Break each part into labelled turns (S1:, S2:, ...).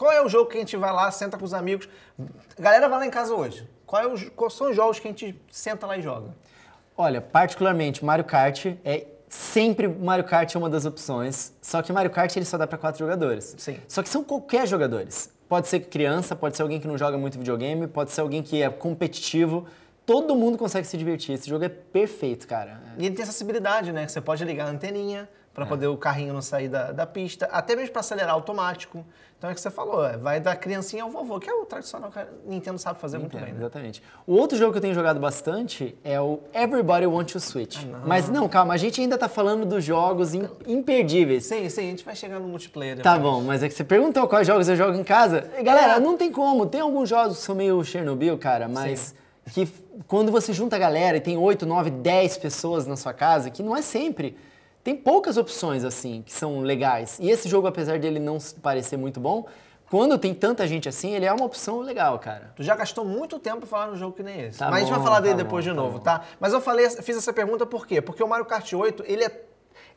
S1: Qual é o jogo que a gente vai lá, senta com os amigos? A galera vai lá em casa hoje. Qual é o, quais são os jogos que a gente senta lá e joga?
S2: Olha, particularmente Mario Kart é sempre Mario Kart é uma das opções. Só que Mario Kart ele só dá para quatro jogadores.
S1: Sim.
S2: Só que são qualquer jogadores. Pode ser criança, pode ser alguém que não joga muito videogame, pode ser alguém que é competitivo. Todo mundo consegue se divertir. Esse jogo é perfeito, cara.
S1: E ele tem acessibilidade, né? Você pode ligar a anteninha para poder o carrinho não sair da, da pista, até mesmo para acelerar automático. Então é o que você falou, é, vai da criancinha ao vovô, que é o tradicional que a Nintendo sabe fazer muito
S2: É,
S1: bem, né?
S2: Exatamente. O outro jogo que eu tenho jogado bastante é o Everybody Want to Switch. Mas não, calma, a gente ainda tá falando dos jogos im- imperdíveis.
S1: Sim, sim, a gente vai chegar no multiplayer
S2: Tá bom, mas é que você perguntou quais jogos eu jogo em casa. Galera, não tem como. Tem alguns jogos que são meio Chernobyl, cara, mas que quando você junta a galera e tem 8, 9, 10 pessoas na sua casa, que não é sempre. Tem poucas opções assim que são legais. E esse jogo, apesar dele não parecer muito bom, quando tem tanta gente assim, ele é uma opção legal, cara.
S1: Tu já gastou muito tempo pra falar num jogo que nem esse.
S2: Tá
S1: Mas a gente vai
S2: bom,
S1: falar dele
S2: tá
S1: depois
S2: bom,
S1: de
S2: tá
S1: novo,
S2: bom.
S1: tá? Mas eu falei, fiz essa pergunta por quê? Porque o Mario Kart 8, ele é,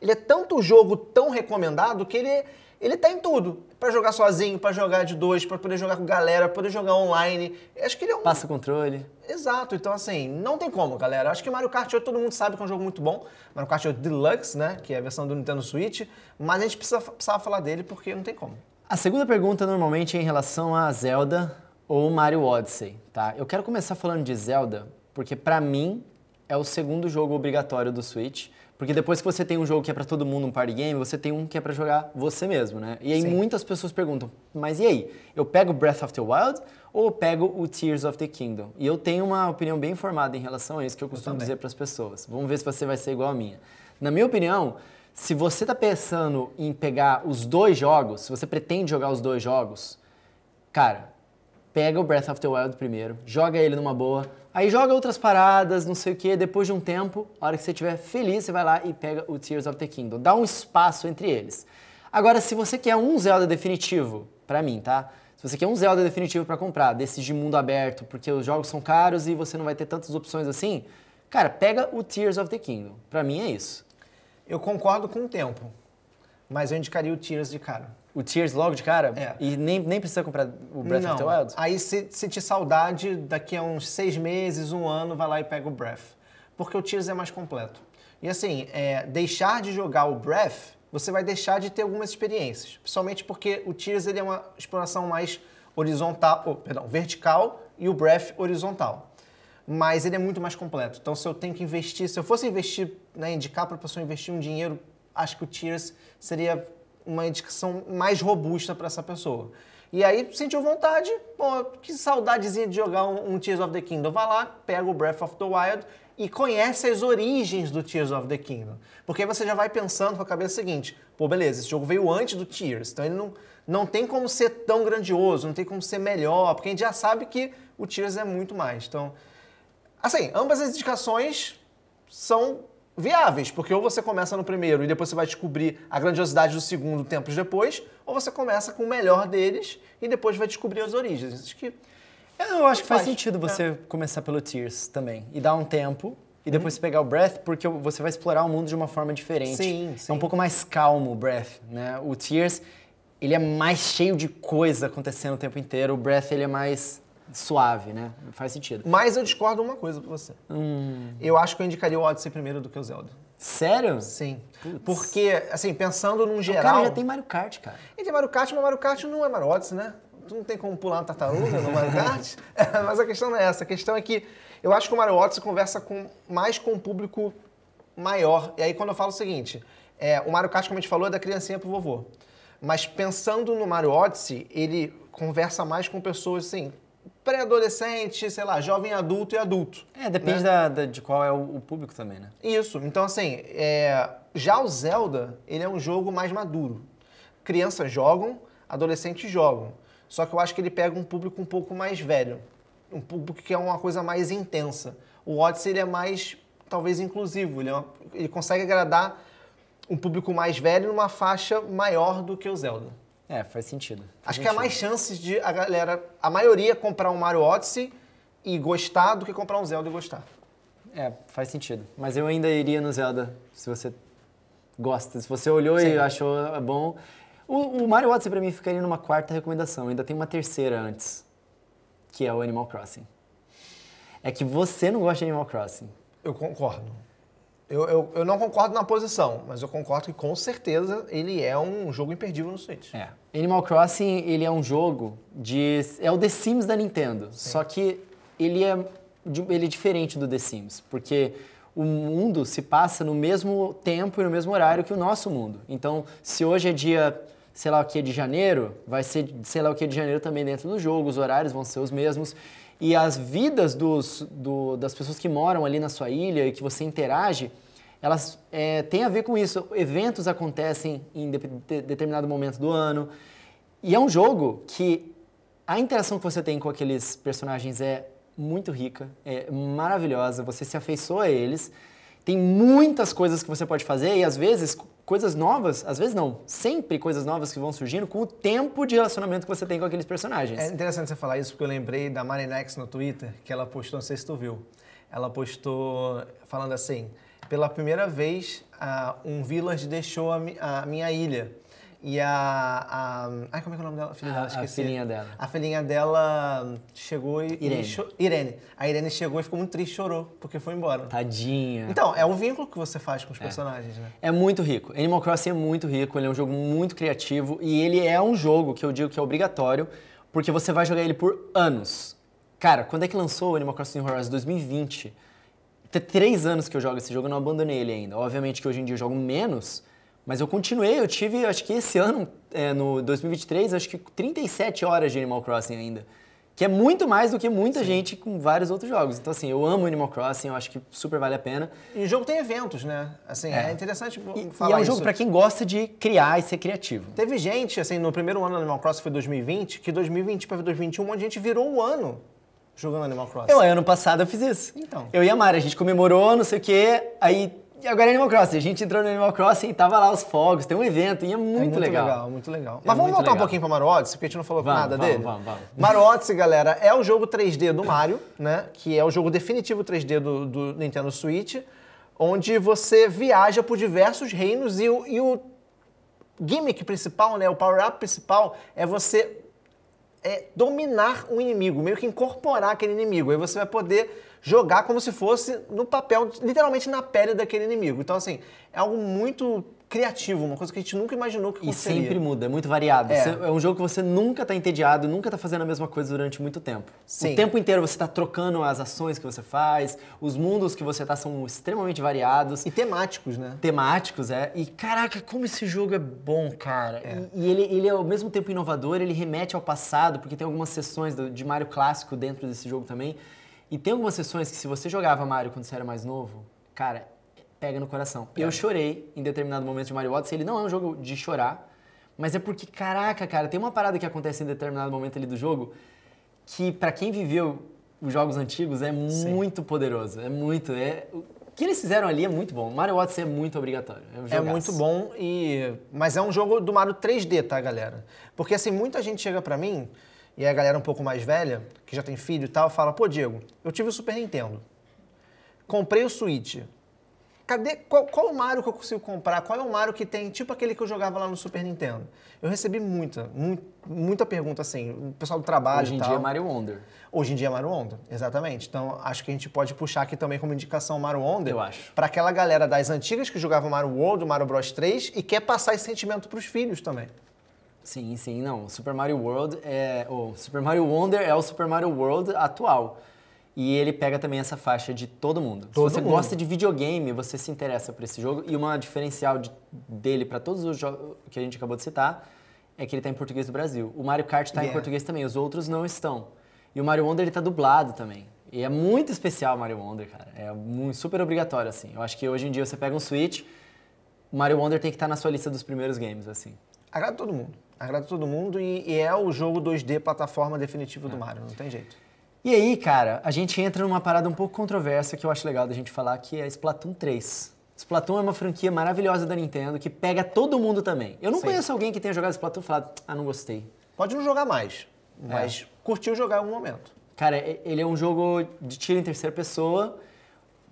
S1: ele é tanto jogo tão recomendado que ele, ele tá em tudo. Pra jogar sozinho, pra jogar de dois, pra poder jogar com galera, pra poder jogar online. Acho que ele é um...
S2: Passa controle.
S1: Exato, então assim, não tem como, galera. Acho que Mario Kart 8 todo mundo sabe que é um jogo muito bom. Mario Kart 8 Deluxe, né? Que é a versão do Nintendo Switch. Mas a gente precisa, precisava falar dele porque não tem como.
S2: A segunda pergunta normalmente é em relação a Zelda ou Mario Odyssey, tá? Eu quero começar falando de Zelda, porque pra mim é o segundo jogo obrigatório do Switch, porque depois que você tem um jogo que é pra todo mundo, um party game, você tem um que é pra jogar você mesmo, né? E aí
S1: Sim.
S2: muitas pessoas perguntam, mas e aí? Eu pego Breath of the Wild ou eu pego o Tears of the Kingdom? E eu tenho uma opinião bem formada em relação a isso que eu costumo
S1: também.
S2: dizer para as pessoas. Vamos ver se você vai ser igual a minha. Na minha opinião, se você tá pensando em pegar os dois jogos, se você pretende jogar os dois jogos, cara, pega o Breath of the Wild primeiro, joga ele numa boa, aí joga outras paradas, não sei o que, depois de um tempo, a hora que você estiver feliz, você vai lá e pega o Tears of the Kingdom. Dá um espaço entre eles. Agora, se você quer um Zelda definitivo, pra mim, tá? Se você quer um Zelda definitivo pra comprar, desses de mundo aberto, porque os jogos são caros e você não vai ter tantas opções assim, cara, pega o Tears of the Kingdom. Pra mim é isso.
S1: Eu concordo com o tempo, mas eu indicaria o Tears de cara.
S2: O Tears logo de cara?
S1: É.
S2: E nem, nem precisa comprar o Breath of the
S1: Não.
S2: Wild?
S1: Aí se sentir saudade, daqui a uns seis meses, um ano, vai lá e pega o Breath. Porque o Tears é mais completo. E assim, é, deixar de jogar o Breath, você vai deixar de ter algumas experiências. Principalmente porque o Tears ele é uma exploração mais horizontal, oh, perdão, vertical e o Breath horizontal. Mas ele é muito mais completo. Então se eu tenho que investir, se eu fosse investir, né, indicar para a pessoa investir um dinheiro, acho que o Tears seria uma indicação mais robusta para essa pessoa. E aí, sentiu vontade, pô, que saudadezinha de jogar um, um Tears of the Kingdom. Vai lá, pega o Breath of the Wild e conhece as origens do Tears of the Kingdom. Porque aí você já vai pensando com a cabeça seguinte, pô, beleza, esse jogo veio antes do Tears, então ele não, não tem como ser tão grandioso, não tem como ser melhor, porque a gente já sabe que o Tears é muito mais. Então, assim, ambas as indicações são viáveis, porque ou você começa no primeiro e depois você vai descobrir a grandiosidade do segundo tempos depois, ou você começa com o melhor deles e depois vai descobrir as origens. Acho que
S2: Eu acho que faz,
S1: Faz,
S2: sentido
S1: é.
S2: você começar pelo Tears também. E dar um tempo. E depois você pegar o Breath, porque você vai explorar o mundo de uma forma diferente.
S1: Sim,
S2: É
S1: sim.
S2: um pouco mais calmo o Breath, né? O Tears, ele é mais cheio de coisa acontecendo o tempo inteiro. O Breath, ele é mais suave, né? Faz sentido.
S1: Mas eu discordo uma coisa pra você.
S2: Hum.
S1: Eu acho que eu indicaria o Odyssey primeiro do que o Zelda.
S2: Sério?
S1: Sim. Porque, assim, pensando num
S2: O
S1: geral...
S2: cara já tem Mario Kart, cara.
S1: E tem Mario Kart, mas Mario Kart não é Mario Odyssey, né? Tu não tem como pular uma tartaruga no Mario Kart. É, mas a questão não é essa. A questão é que eu acho que o Mario Odyssey conversa com, mais com um público maior. E aí quando eu falo o seguinte, é, o Mario Kart, como a gente falou, é da criancinha pro vovô. Mas pensando no Mario Odyssey, ele conversa mais com pessoas, assim, pré-adolescente, sei lá, jovem adulto e adulto.
S2: É, depende
S1: né?
S2: da, da- de qual é o, o público também, né?
S1: Isso. Então, assim, é, já o Zelda, ele é um jogo mais maduro. Crianças jogam, adolescentes jogam. Só que eu acho que ele pega um público um pouco mais velho. Um público que é uma coisa mais intensa. O Odyssey, ele é mais, talvez, inclusivo. Ele, é uma- ele consegue agradar um público mais velho numa faixa maior do que o Zelda.
S2: É, faz sentido. Faz
S1: Acho que há
S2: sentido.
S1: mais chances de a galera, a maioria, comprar um Mario Odyssey e gostar do que comprar um Zelda e gostar.
S2: É, faz sentido. Mas eu ainda iria no Zelda, se você gosta. Se você olhou
S1: Sim.
S2: e achou bom. O, o Mario Odyssey pra mim ficaria numa quarta recomendação. Ainda tem uma terceira antes, que é o Animal Crossing. É que você não gosta de Animal Crossing.
S1: Eu concordo. Eu, eu, eu não concordo na posição, mas eu concordo que com certeza ele é um jogo imperdível no Switch.
S2: É. Animal Crossing, ele é um jogo de... É o The Sims da Nintendo. Só que ele é, ele é diferente do The Sims, porque o mundo se passa no mesmo tempo e no mesmo horário que o nosso mundo. Então, se hoje é dia, sei lá o que, de janeiro, vai ser, sei lá o que, de janeiro também dentro do jogo, os horários vão ser os mesmos. E as vidas dos, do- das pessoas que moram ali na sua ilha e que você interage, elas é, têm a ver com isso. Eventos acontecem em de- de- determinado momento do ano. E é um jogo que a interação que você tem com aqueles personagens é muito rica, é maravilhosa, você se afeiçoa a eles. Tem muitas coisas que você pode fazer e às vezes coisas novas, às vezes não, sempre coisas novas que vão surgindo com o tempo de relacionamento que você tem com aqueles personagens.
S1: É interessante você falar isso porque eu lembrei da Marinex no Twitter, que ela postou, não sei se tu viu. Ela postou falando assim: pela primeira vez, ah, um village deixou a, mi- a minha ilha. E a, a. Ai, como é que é o nome dela? A filha
S2: A-
S1: dela,
S2: a
S1: esqueci.
S2: filhinha dela.
S1: A filhinha dela chegou e.
S2: Irene.
S1: e cho- Irene. A Irene chegou e ficou muito triste, chorou, porque foi embora.
S2: Tadinha.
S1: Então, é o vínculo que você faz com os personagens, né?
S2: É muito rico. Animal Crossing é muito rico, ele é um jogo muito criativo e ele é um jogo que eu digo que é obrigatório, porque você vai jogar ele por anos. Cara, quando é que lançou o Animal Crossing Horizons? 2020. Tem três anos que eu jogo esse jogo, eu não abandonei ele ainda. Obviamente que hoje em dia eu jogo menos, mas eu continuei, eu tive, acho que esse ano, é, no 2023, acho que 37 horas de Animal Crossing ainda. Que é muito mais do que muita gente com vários outros jogos. Então, assim, eu amo Animal Crossing, eu acho que super vale a pena.
S1: E o jogo tem eventos, né? Assim, é,
S2: É.
S1: interessante
S2: E,
S1: falar
S2: e é um
S1: isso.
S2: jogo pra quem gosta de criar e ser criativo.
S1: Teve gente, assim, no primeiro ano do Animal Crossing foi 2020, que 2020 para 2021 um monte de gente virou um ano jogando Animal Crossing.
S2: Eu, ano passado, eu fiz isso.
S1: Então.
S2: Eu e a Mari, a gente comemorou, não sei o quê, aí agora é Animal Crossing. A gente entrou no Animal Crossing e tava lá os fogos, tem um evento, e é muito,
S1: É muito
S2: legal.
S1: legal. muito legal.
S2: É
S1: Mas vamos
S2: muito
S1: voltar um
S2: legal.
S1: pouquinho para Mario Odyssey, porque a gente não falou
S2: Vamos,
S1: nada
S2: vamos,
S1: dele.
S2: vamos, vamos.
S1: Mario Odyssey, galera, é o jogo 3D do Mario, né? Que é o jogo definitivo 3D do, do Nintendo Switch, onde você viaja por diversos reinos e o, e o gimmick principal, né? O power-up principal é você é dominar um inimigo, meio que incorporar aquele inimigo. Aí você vai poder jogar como se fosse no papel, literalmente na pele daquele inimigo. Então, assim, é algo muito criativo, uma coisa que a gente nunca imaginou que
S2: E
S1: aconteceria.
S2: sempre muda, é muito variado.
S1: É.
S2: É. um jogo que você nunca tá entediado, nunca tá fazendo a mesma coisa durante muito tempo.
S1: Sim.
S2: O tempo inteiro você tá trocando as ações que você faz, os mundos que você tá são extremamente variados.
S1: E temáticos, né?
S2: temáticos, é. E caraca, como esse jogo é bom, cara. E, e ele, ele é ao mesmo tempo inovador, ele remete ao passado, porque tem algumas sessões do- de Mario clássico dentro desse jogo também. E tem algumas sessões que se você jogava Mario quando você era mais novo, cara, pega no coração. Eu chorei em determinado momento de Mario Odyssey, ele não é um jogo de chorar, mas é porque, caraca, cara, tem uma parada que acontece em determinado momento ali do jogo que pra quem viveu os jogos antigos é muito poderoso, é muito, é o que eles fizeram ali é muito bom. Mario Odyssey é muito obrigatório. É, um
S1: É muito bom e mas é um jogo do Mario 3D, tá, galera? Porque assim, muita gente chega pra mim e a galera um pouco mais velha, que já tem filho e tal, fala: "Pô, Diego, eu tive o Super Nintendo. Comprei o Switch. Cadê qual, qual o Mario que eu consigo comprar? Qual é o Mario que tem tipo aquele que eu jogava lá no Super Nintendo?" Eu recebi muita, mu- muita pergunta assim, o pessoal do trabalho
S2: Hoje em
S1: tal.
S2: dia é Mario Wonder.
S1: Hoje em dia é Mario Wonder, exatamente. Então acho que a gente pode puxar aqui também como indicação Mario Wonder.
S2: Eu acho.
S1: Para aquela galera das antigas que jogava Mario World, Mario Bros 3 e quer passar esse sentimento pros filhos também.
S2: Sim, sim, não. Super Mario World é. O Super Mario Wonder é o Super Mario World atual. E ele pega também essa faixa de todo mundo.
S1: Todo
S2: Se você
S1: mundo.
S2: gosta de videogame, você se interessa por esse jogo. E uma diferencial de- dele para todos os jogos que a gente acabou de citar é que ele está em português do Brasil. O Mario Kart está em
S1: Yeah.
S2: português também, os outros não estão. E o Mario Wonder ele tá dublado também. E é muito especial o Mario Wonder, cara. É muito, super obrigatório, assim. Eu acho que hoje em dia você pega um Switch, o Mario Wonder tem que estar na sua lista dos primeiros games, assim.
S1: Agrada todo mundo. Agrada todo mundo e, e é o jogo 2D plataforma definitivo
S2: É.
S1: do Mario, não tem jeito.
S2: E aí, cara, a gente entra numa parada um pouco controversa que eu acho legal da gente falar, que é Splatoon 3. Splatoon é uma franquia maravilhosa da Nintendo que pega todo mundo também. Eu não
S1: Sim.
S2: conheço alguém que tenha jogado Splatoon e falado, ah, não gostei.
S1: Pode não jogar mais,
S2: É.
S1: mas curtiu jogar em algum momento.
S2: Cara, ele é um jogo de tiro em terceira pessoa.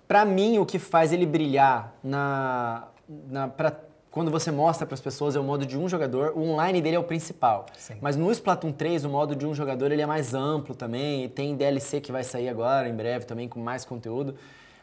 S2: Pra mim, o que faz ele brilhar na, na para quando você mostra para as pessoas é o modo de um jogador, o online dele é o principal.
S1: Sim.
S2: Mas no Splatoon 3, o modo de um jogador ele é mais amplo também, e tem DLC que vai sair agora em breve também com mais conteúdo.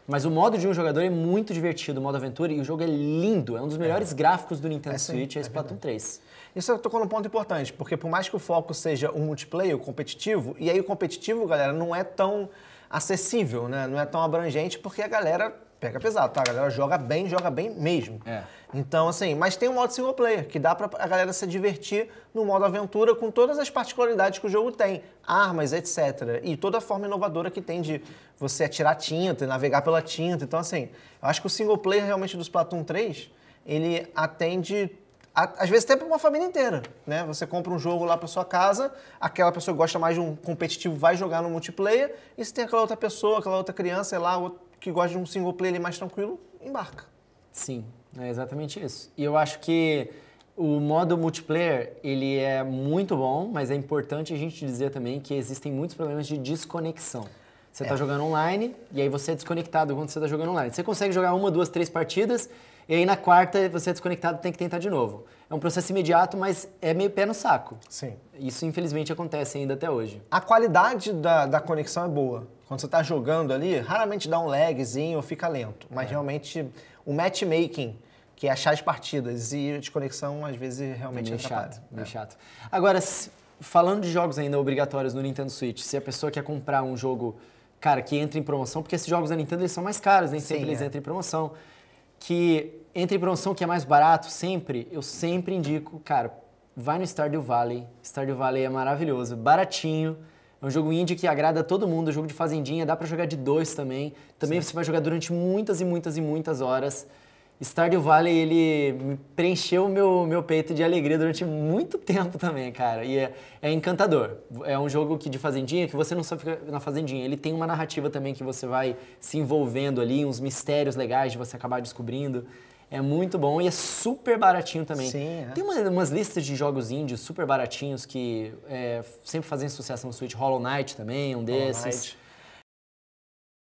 S2: Mas o modo de um jogador é muito divertido, o modo aventura, e o jogo é lindo, é um dos melhores gráficos do Nintendo
S1: É sim,
S2: Switch, é
S1: é
S2: Splatoon 3.
S1: Isso eu tocou num ponto importante, porque por mais que o foco seja o multiplayer, o competitivo, e aí o competitivo, galera, não é tão acessível, né? Não é tão abrangente, porque a galera pega pesado, tá? A galera joga bem, joga bem mesmo.
S2: É.
S1: Então, assim, mas tem um modo single player, que dá pra a galera se divertir no modo aventura com todas as particularidades que o jogo tem, armas, etc. E toda a forma inovadora que tem de você atirar tinta, navegar pela tinta. Então, assim, eu acho que o single player realmente do Splatoon 3, ele atende às vezes até para uma família inteira, né? Você compra um jogo lá para sua casa, aquela pessoa que gosta mais de um competitivo vai jogar no multiplayer, e se tem aquela outra pessoa, aquela outra criança, sei lá, outro que gosta de um single player mais tranquilo, embarca.
S2: Sim, é exatamente isso. E eu acho que o modo multiplayer, ele é muito bom, mas é importante a gente dizer também que existem muitos problemas de desconexão. Você está jogando online e aí você é desconectado quando você está jogando online. Você consegue jogar uma, duas, três partidas e aí na quarta você é desconectado e tem que tentar de novo. É um processo imediato, mas é meio pé no saco.
S1: Sim.
S2: Isso infelizmente acontece ainda até hoje.
S1: A qualidade da, da conexão é boa. Quando você está jogando ali, raramente dá um lagzinho ou fica lento. Mas realmente o matchmaking, que é achar as partidas e a desconexão, às vezes
S2: É
S1: realmente atrapalha.
S2: chato, meio chato. Agora, falando de jogos ainda obrigatórios no Nintendo Switch, se a pessoa quer comprar um jogo, cara, que entra em promoção, porque esses jogos da Nintendo eles são mais caros, nem sempre
S1: Sim,
S2: eles
S1: é.
S2: entram em promoção, que entra em promoção que é mais barato sempre, eu sempre indico, cara, vai no Stardew Valley. Stardew Valley é maravilhoso, baratinho. É um jogo indie que agrada a todo mundo, jogo de fazendinha, dá pra jogar de dois também. Também você vai jogar durante muitas e muitas e muitas horas. Stardew Valley, ele preencheu o meu, meu peito de alegria durante muito tempo também, cara. E é, é encantador. É um jogo que de fazendinha, que você não só fica na fazendinha. Ele tem uma narrativa também que você vai se envolvendo ali, uns mistérios legais de você acabar descobrindo. É muito bom e é super baratinho também.
S1: Sim, é.
S2: Tem uma- umas listas de jogos indies super baratinhos que é, sempre fazem sucesso no Switch. Hollow Knight também, um desses.
S1: Knight.